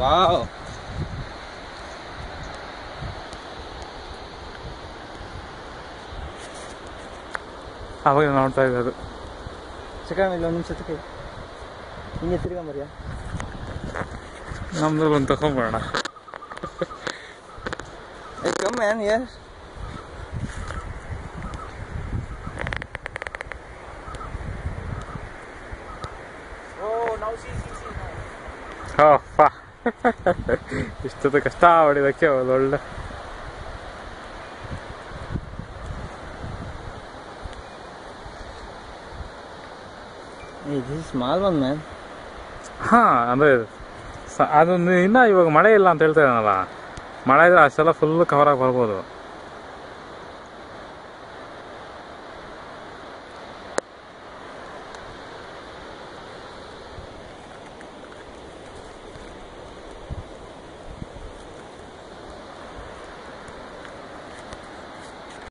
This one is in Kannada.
ವಾವ್ ಅವಾಗ ನೋಡ್ತಾ ಇದ್ದದು ಚಿಕನ್ ಇಲ್ಲ ಒಂದು ನಿಮಿಷ ತಗೋ ಹಿಂಗೆ ತಿರ್ಗಂಬರ್ಯಾ ನಮ್ದು ಒಂದು ತಗೊಂಡ್ಬರೋಣ Hey, come man, yes. Oh, ಪಾ ಇಷ್ಟೊತ್ತು ಕಷ್ಟ ಹೊಡಿದಕ್ಕೆ ಒಳ್ಳೆ ಸ್ಮಾಲ್ ಒನ್ ಮ್ಯಾನ್ ಹಾ ಅಂದ್ರೆ ಅದೊಂದು ಇನ್ನ ಇವಾಗ ಮಳೆ ಇಲ್ಲ ಅಂತ ಹೇಳ್ತಾ ಇದ್ದಾನಲ್ಲ. ಮಳೆ ಇದ್ರೆ ಅಷ್ಟೆಲ್ಲ ಫುಲ್ ಕವರ್ ಆಗಿ ಬರ್ಬೋದು.